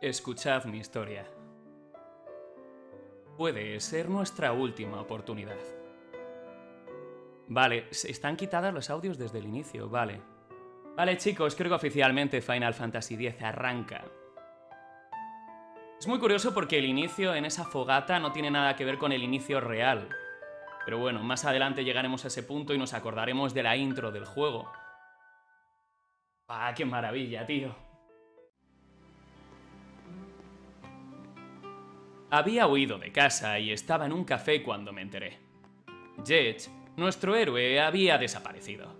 Escuchad mi historia. Puede ser nuestra última oportunidad. Vale, están quitadas los audios desde el inicio, vale. Vale chicos, creo que oficialmente Final Fantasy X arranca. Es muy curioso porque el inicio en esa fogata no tiene nada que ver con el inicio real. Pero bueno, más adelante llegaremos a ese punto y nos acordaremos de la intro del juego. ¡Ah, qué maravilla, tío! Había huido de casa y estaba en un café cuando me enteré. Jet, nuestro héroe, había desaparecido.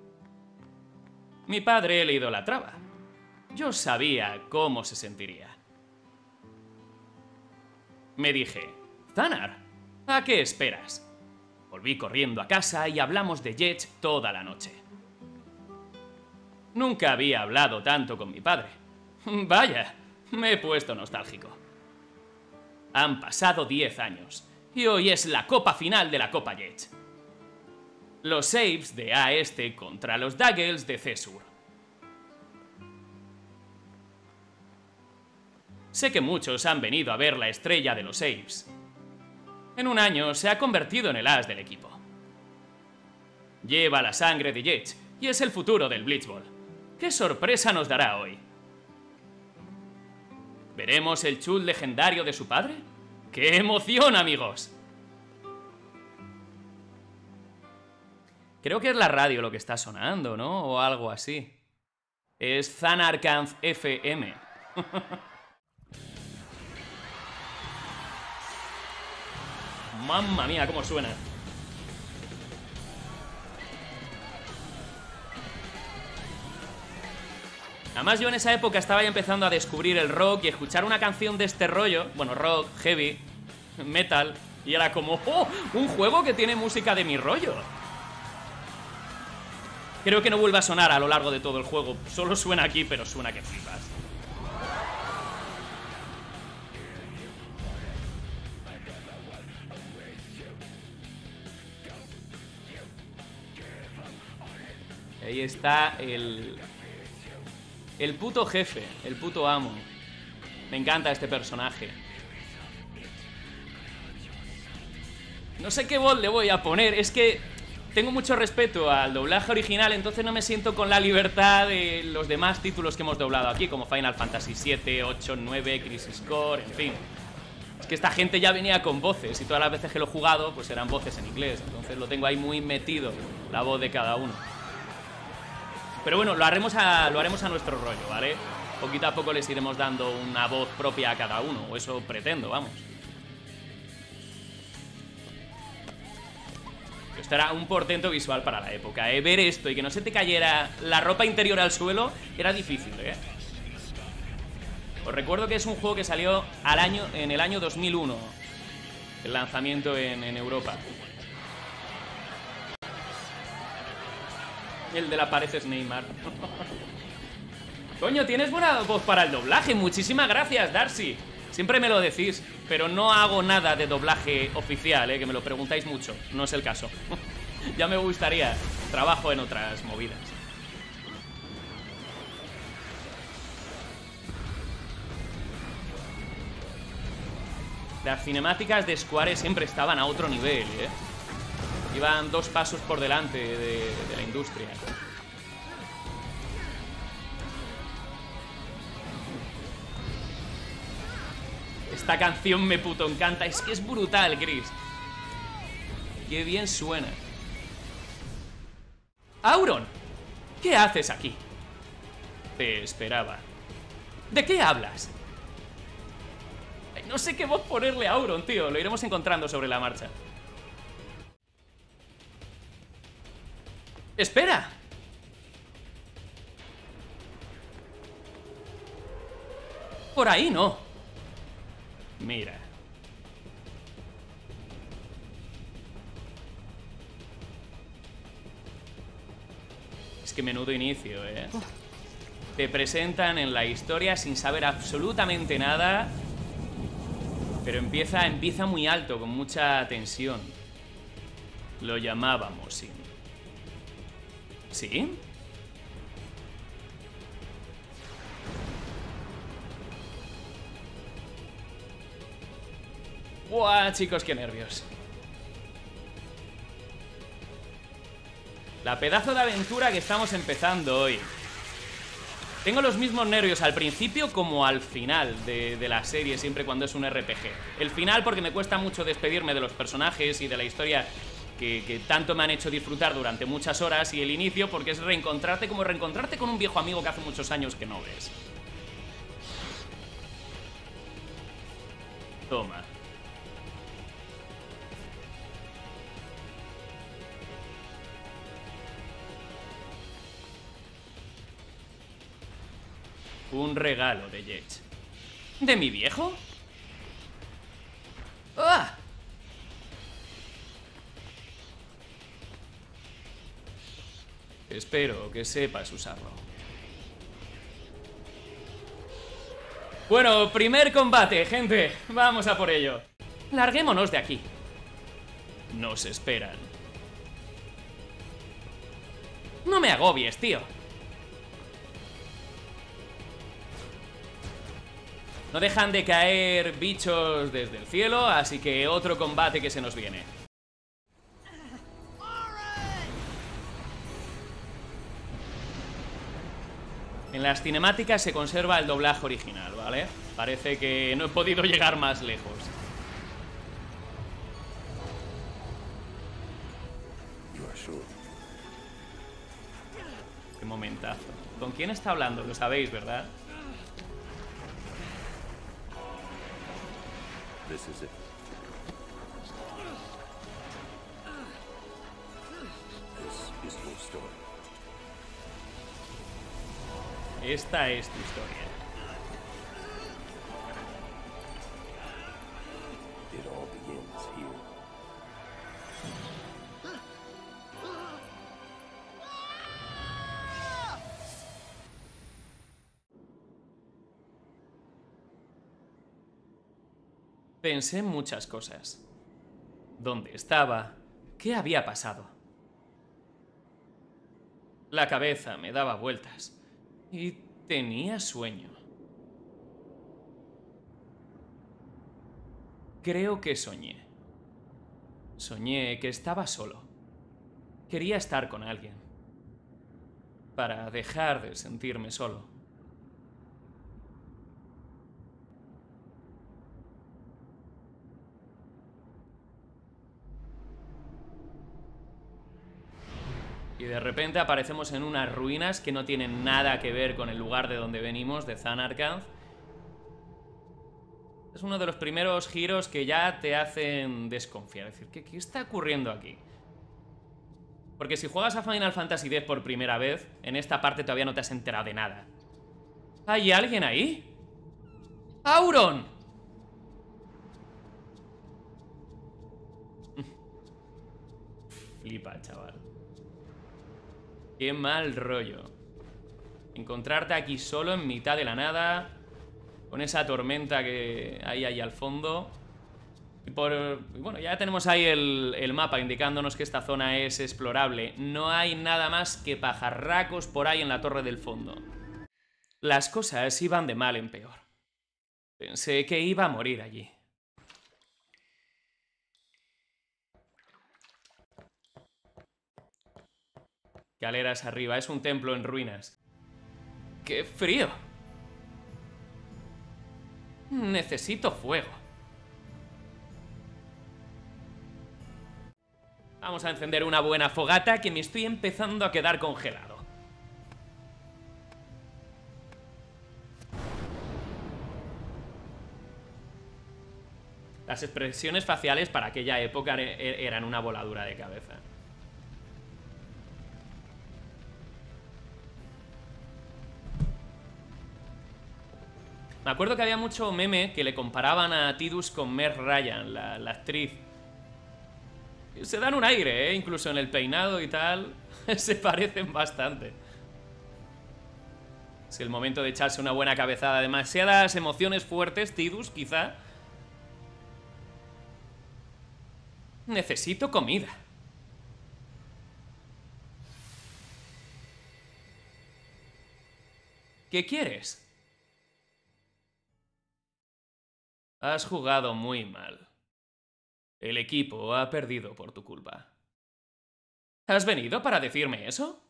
Mi padre le idolatraba. Yo sabía cómo se sentiría. Me dije, Zanar, ¿a qué esperas? Volví corriendo a casa y hablamos de Jet toda la noche. Nunca había hablado tanto con mi padre. Vaya, me he puesto nostálgico. Han pasado 10 años y hoy es la copa final de la Copa Jet. Los saves de A este contra los Daggles de Cesur. Sé que muchos han venido a ver la estrella de los saves. En un año se ha convertido en el as del equipo. Lleva la sangre de Jet y es el futuro del Blitzball. ¿Qué sorpresa nos dará hoy? ¿Veremos el chul legendario de su padre? ¡Qué emoción, amigos! Creo que es la radio lo que está sonando, ¿no? O algo así. Es Zanarkand FM. Mamma mía, cómo suena. Además yo en esa época estaba ya empezando a descubrir el rock y escuchar una canción de este rollo, bueno, rock, heavy, metal, y era como, ¡oh! Un juego que tiene música de mi rollo. Creo que no vuelve a sonar a lo largo de todo el juego, solo suena aquí, pero suena que flipas. Ahí está el... El puto jefe, el puto amo. Me encanta este personaje. No sé qué voz le voy a poner, es que tengo mucho respeto al doblaje original, entonces no me siento con la libertad de los demás títulos que hemos doblado aquí, como Final Fantasy VII, 8, 9, Crisis Core, en fin. Es que esta gente ya venía con voces y todas las veces que lo he jugado, pues eran voces en inglés, entonces lo tengo ahí muy metido, la voz de cada uno. Pero bueno, lo haremos a, lo haremos a nuestro rollo, ¿vale? Poquito a poco les iremos dando una voz propia a cada uno, o eso pretendo, vamos. Esto era un portento visual para la época, ¿eh? Ver esto y que no se te cayera la ropa interior al suelo era difícil, ¿eh? Os recuerdo que es un juego que salió al año, en el año 2001, el lanzamiento en, en Europa. El de la pared es Neymar. Coño, tienes buena voz para el doblaje. Muchísimas gracias, Darcy. Siempre me lo decís, pero no hago nada de doblaje oficial, ¿eh? que me lo preguntáis mucho. No es el caso. ya me gustaría. Trabajo en otras movidas. Las cinemáticas de Square siempre estaban a otro nivel, ¿eh? Iban dos pasos por delante de, de la industria. Esta canción me puto encanta. Es que es brutal, Gris. Qué bien suena. Auron, ¿qué haces aquí? Te esperaba. ¿De qué hablas? No sé qué voz ponerle a Auron, tío. Lo iremos encontrando sobre la marcha. ¡Espera! Por ahí no. Mira. Es que menudo inicio, ¿eh? Te presentan en la historia sin saber absolutamente nada. Pero empieza, empieza muy alto, con mucha tensión. Lo llamábamos, sí. ¿Sí? Chicos, qué nervios. La pedazo de aventura que estamos empezando hoy. Tengo los mismos nervios al principio como al final de, la serie, siempre cuando es un RPG. El final porque me cuesta mucho despedirme de los personajes y de la historia que, tanto me han hecho disfrutar durante muchas horas y el inicio porque es reencontrarte como reencontrarte con un viejo amigo que hace muchos años que no ves. Toma. Un regalo de Jetch. ¿De mi viejo? ¡Ah! Espero que sepas usarlo. Bueno, primer combate, gente. Vamos a por ello. Larguémonos de aquí. Nos esperan. No me agobies, tío. No dejan de caer bichos desde el cielo, así que otro combate que se nos viene. En las cinemáticas se conserva el doblaje original, ¿vale? Parece que no he podido llegar más lejos. Qué momentazo. ¿Con quién está hablando? Lo sabéis, ¿verdad? This is it. This is your story. Esta es tu historia. Pensé en muchas cosas. ¿Dónde estaba? ¿Qué había pasado? La cabeza me daba vueltas y tenía sueño. Creo que soñé. Soñé que estaba solo. Quería estar con alguien. Para dejar de sentirme solo. Y de repente aparecemos en unas ruinas que no tienen nada que ver con el lugar de donde venimos, de Zanarkand. Es uno de los primeros giros que ya te hacen desconfiar. Es decir, ¿qué, ¿qué, está ocurriendo aquí? Porque si juegas a Final Fantasy X por primera vez, en esta parte todavía no te has enterado de nada. ¿Hay alguien ahí? ¡Auron! Flipa, chaval. Qué mal rollo. Encontrarte aquí solo en mitad de la nada, con esa tormenta que hay ahí al fondo. Y por, bueno, ya tenemos ahí el, el mapa indicándonos que esta zona es explorable. No hay nada más que pajarracos por ahí en la torre del fondo. Las cosas iban de mal en peor. Pensé que iba a morir allí. Galeras arriba, es un templo en ruinas. ¡Qué frío! Necesito fuego. Vamos a encender una buena fogata que me estoy empezando a quedar congelado. Las expresiones faciales para aquella época eran una voladura de cabeza. Me acuerdo que había mucho meme que le comparaban a Tidus con Mer Ryan, la, actriz. Se dan un aire, ¿eh? Incluso en el peinado y tal. se parecen bastante. Es el momento de echarse una buena cabezada. Demasiadas emociones fuertes, Tidus, quizá. Necesito comida. ¿Qué quieres? Has jugado muy mal. El equipo ha perdido por tu culpa. ¿Has venido para decirme eso?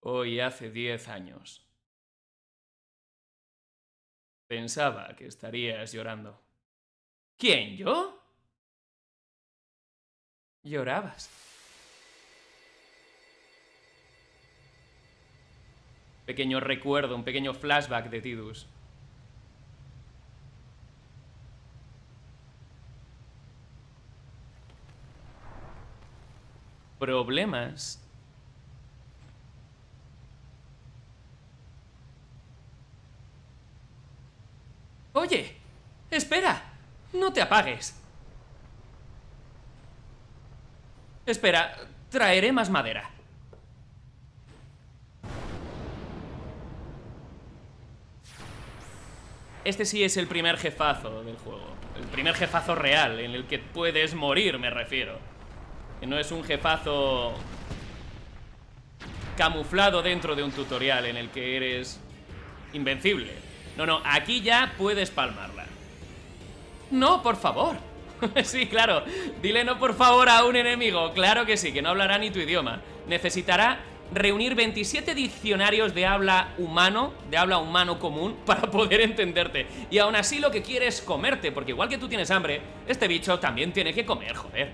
Hoy hace diez años. Pensaba que estarías llorando. ¿Quién, yo? Llorabas. Pequeño recuerdo, un pequeño flashback de Tidus. Problemas Oye, espera, no te apagues. Espera, traeré más madera. Este sí es el primer jefazo del juego. El primer jefazo real, en el que puedes morir, me refiero. Que no es un jefazo camuflado dentro de un tutorial en el que eres invencible. No, no, aquí ya puedes palmarla. No, por favor. sí, claro. Dile no por favor a un enemigo. Claro que sí, que no hablará ni tu idioma. Necesitará reunir 27 diccionarios de habla humano, de habla humano común, para poder entenderte. Y aún así lo que quiere es comerte, porque igual que tú tienes hambre, este bicho también tiene que comer, joder.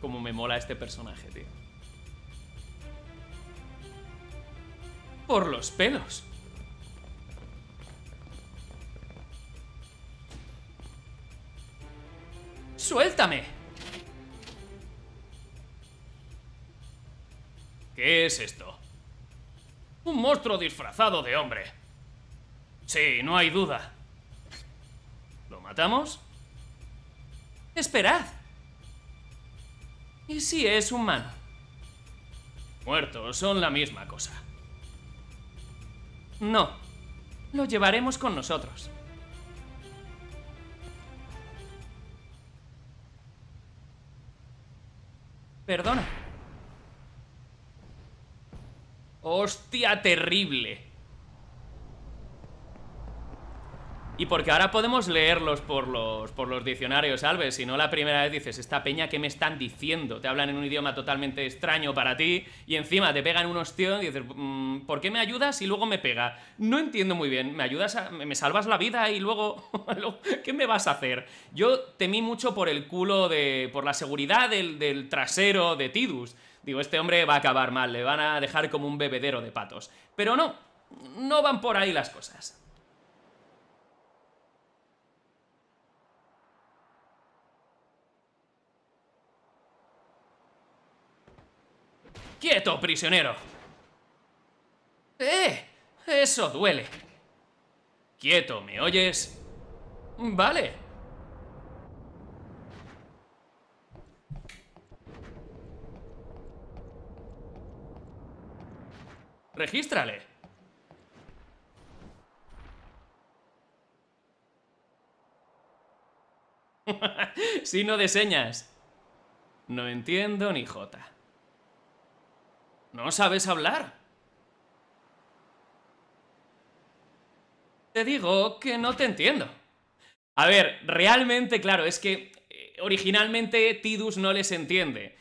Como me mola este personaje, tío. Por los pelos. ¡Suéltame! ¿Qué es esto? Un monstruo disfrazado de hombre. Sí, no hay duda. ¿Lo matamos? Esperad. ¿Y si es humano? Muertos son la misma cosa. No. Lo llevaremos con nosotros. Perdona. Hostia, terrible. Y porque ahora podemos leerlos por los, por los diccionarios, Alves. Si no, la primera vez dices, esta peña, ¿qué me están diciendo? Te hablan en un idioma totalmente extraño para ti y encima te pegan un ostión y dices, mm, ¿por qué me ayudas y luego me pega? No entiendo muy bien. ¿Me ayudas a, me salvas la vida y luego, ¿qué me vas a hacer? Yo temí mucho por el culo de... por la seguridad del, del trasero de Tidus. Digo, este hombre va a acabar mal, le van a dejar como un bebedero de patos. Pero no, no van por ahí las cosas. ¡Quieto, prisionero! ¡Eh! Eso duele. Quieto, ¿me oyes? Vale. Regístrale. no de señas. No entiendo ni jota. ¿No sabes hablar? Te digo que no te entiendo. A ver, realmente, claro, es que eh, originalmente Tidus no les entiende.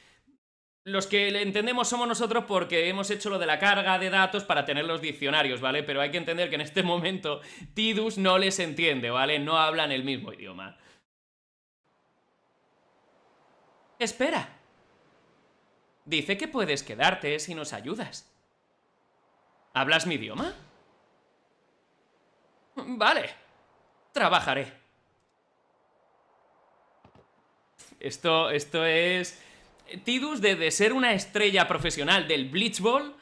Los que le entendemos somos nosotros porque hemos hecho lo de la carga de datos para tener los diccionarios, ¿vale? Pero hay que entender que en este momento Tidus no les entiende, ¿vale? No hablan el mismo idioma. Espera. Dice que puedes quedarte si nos ayudas. ¿Hablas mi idioma? Vale. Trabajaré. Esto, esto es... Tidus de, ser una estrella profesional del Blitzball,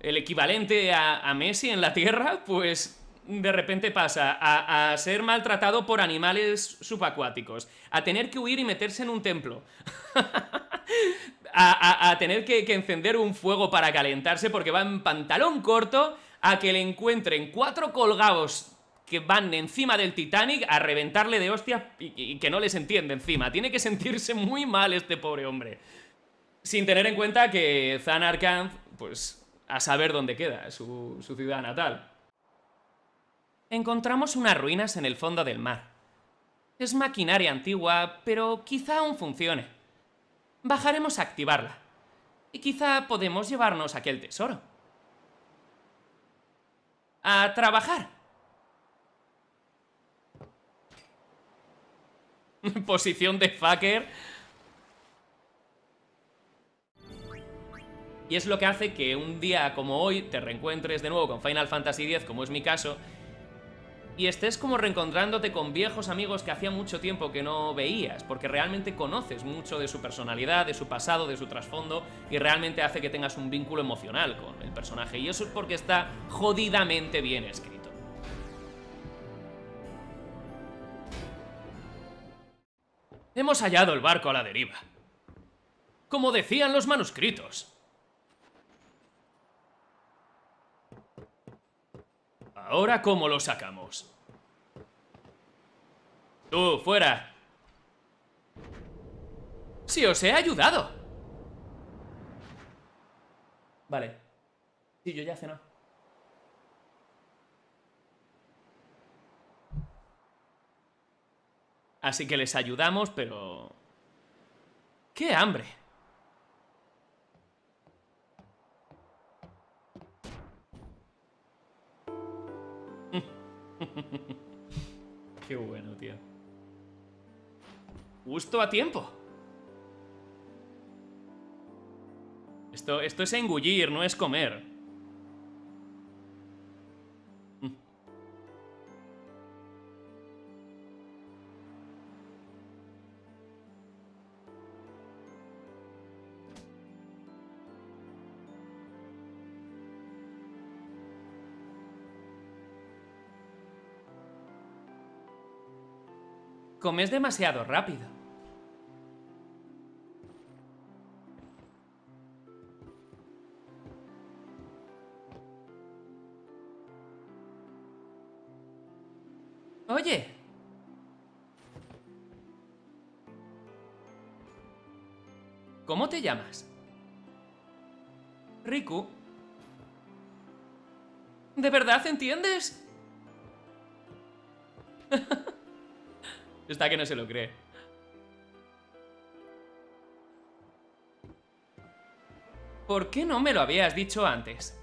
el equivalente a, Messi en la Tierra, pues de repente pasa a, a, ser maltratado por animales subacuáticos, a tener que huir y meterse en un templo, a, tener que, encender un fuego para calentarse porque va en pantalón corto a que le encuentren cuatro colgados que van encima del Titanic a reventarle de hostia y, que no les entiende encima. Tiene que sentirse muy mal este pobre hombre. Sin tener en cuenta que Zan Arkanth, pues, a saber dónde queda, su ciudad natal. Encontramos unas ruinas en el fondo del mar. Es maquinaria antigua, pero quizá aún funcione. Bajaremos a activarla. Y quizá podemos llevarnos aquel tesoro. A trabajar. Posición de fucker. Y es lo que hace que un día como hoy te reencuentres de nuevo con Final Fantasy X, como es mi caso, y estés como reencontrándote con viejos amigos que hacía mucho tiempo que no veías, porque realmente conoces mucho de su personalidad, de su pasado, de su trasfondo, y realmente hace que tengas un vínculo emocional con el personaje, y eso es porque está jodidamente bien escrito. Hemos hallado el barco a la deriva. Como decían los manuscritos. ¿Ahora cómo lo sacamos? Tú, fuera. Si os he ayudado. Vale. Sí, yo ya cenado. Así que les ayudamos, pero... ¡Qué hambre! Qué bueno, tío. Justo a tiempo. Esto, esto es engullir, no es comer. Comes demasiado rápido. Oye. ¿Cómo te llamas? Riku. ¿De verdad entiendes? Está que no se lo cree. ¿Por qué no me lo habías dicho antes?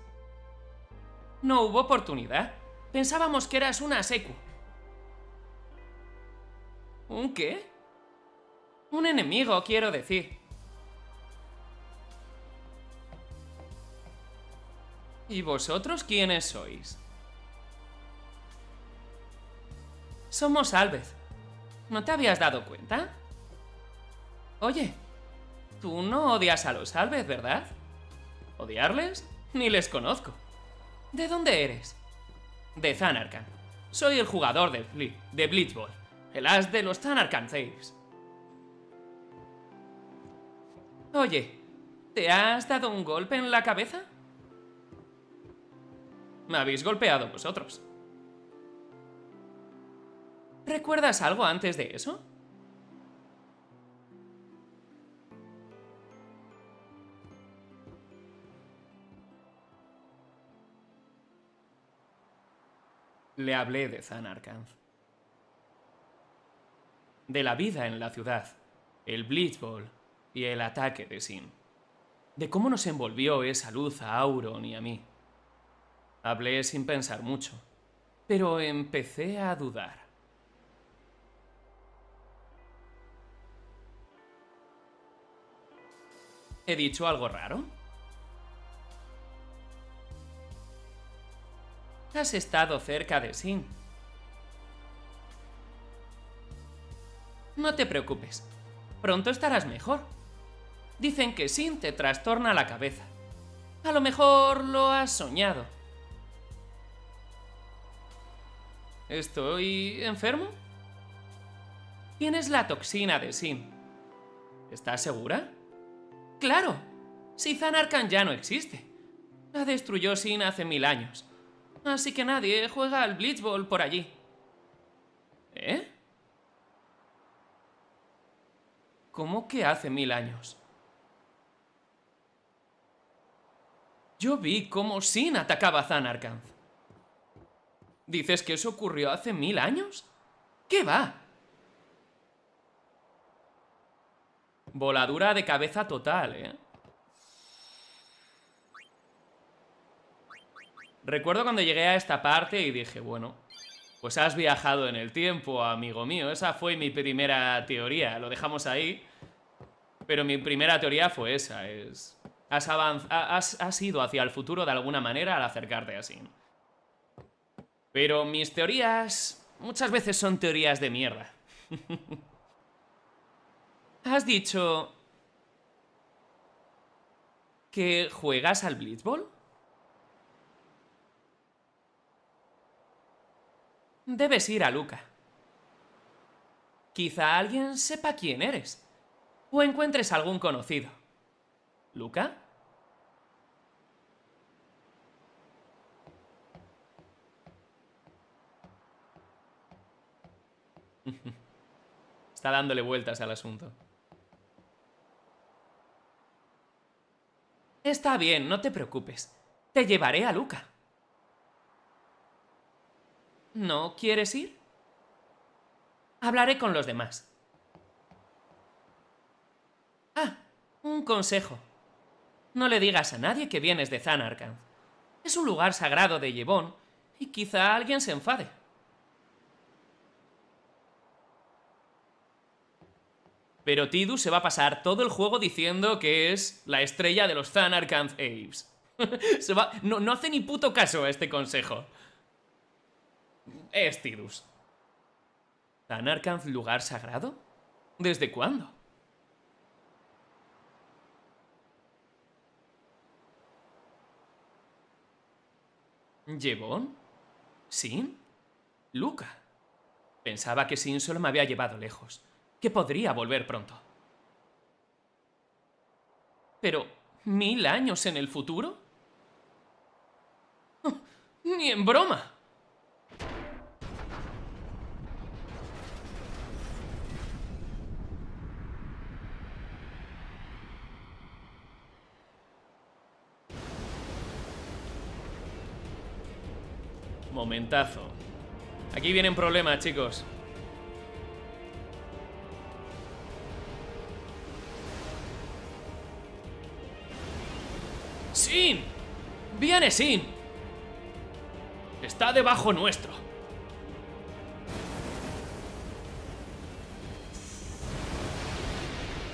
No hubo oportunidad. Pensábamos que eras una Seku. ¿Un qué? Un enemigo, quiero decir. ¿Y vosotros quiénes sois? Somos Alvez. ¿No te habías dado cuenta? Oye, tú no odias a los Alves, ¿verdad? ¿Odiarles? Ni les conozco. ¿De dónde eres? De Zanarkand. Soy el jugador de, de Blitzball, el as de los Zanarkand Thieves. Oye, ¿te has dado un golpe en la cabeza? Me habéis golpeado vosotros. ¿Recuerdas algo antes de eso? Le hablé de Zanarkand. De la vida en la ciudad, el Blitzball y el ataque de Sin. De cómo nos envolvió esa luz a Auron y a mí. Hablé sin pensar mucho, pero empecé a dudar. ¿He dicho algo raro? Has estado cerca de Sin. No te preocupes. Pronto estarás mejor. Dicen que Sin te trastorna la cabeza. A lo mejor lo has soñado. ¿Estoy enfermo? Tienes la toxina de Sin. ¿Estás segura? Claro, si Zanarkand ya no existe. La destruyó Sin hace mil años. Así que nadie juega al Blitzball por allí. ¿Eh? ¿Cómo que hace mil años? Yo vi cómo Sin atacaba a Zanarkand. ¿Dices que eso ocurrió hace mil años? ¿Qué va? Voladura de cabeza total, ¿eh? Recuerdo cuando llegué a esta parte y dije, bueno, pues has viajado en el tiempo, amigo mío. Esa fue mi primera teoría. Lo dejamos ahí. Pero mi primera teoría fue esa. Es... Has, has, has ido hacia el futuro de alguna manera al acercarte a Sin. Pero mis teorías muchas veces son teorías de mierda. Has dicho... ¿Que juegas al Blitzball? Debes ir a Luca. Quizá alguien sepa quién eres. O encuentres algún conocido. ¿Luca? Está dándole vueltas al asunto. Está bien, no te preocupes. Te llevaré a Luca. ¿No quieres ir? Hablaré con los demás. Ah, un consejo. No le digas a nadie que vienes de Zanarkand. Es un lugar sagrado de Yevon y quizá alguien se enfade. Pero Tidus se va a pasar todo el juego diciendo que es la estrella de los Zanarkand Apes. se va... no, no hace ni puto caso a este consejo. Es Tidus. ¿Zanarkand lugar sagrado? ¿Desde cuándo? ¿Llevón? ¿Sin? Luca. Pensaba que Sin solo me había llevado lejos que podría volver pronto. Pero, ¿mil años en el futuro? ¡Ni en broma! Momentazo. Aquí vienen problemas, chicos. ¡Sin! ¡Viene Sin! Está debajo nuestro.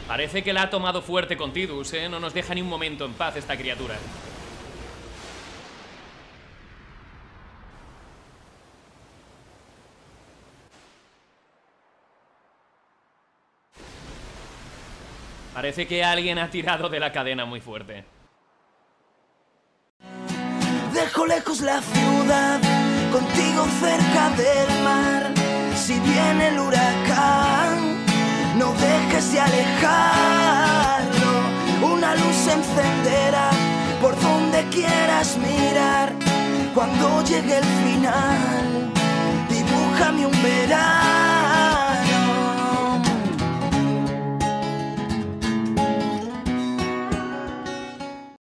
Parece que la ha tomado fuerte con Tidus, ¿eh? No nos deja ni un momento en paz esta criatura. Parece que alguien ha tirado de la cadena muy fuerte. Lejos la ciudad, contigo cerca del mar. Si viene el huracán, no dejes de alejarlo. Una luz se encenderá por donde quieras mirar. Cuando llegue el final, dibújame un verano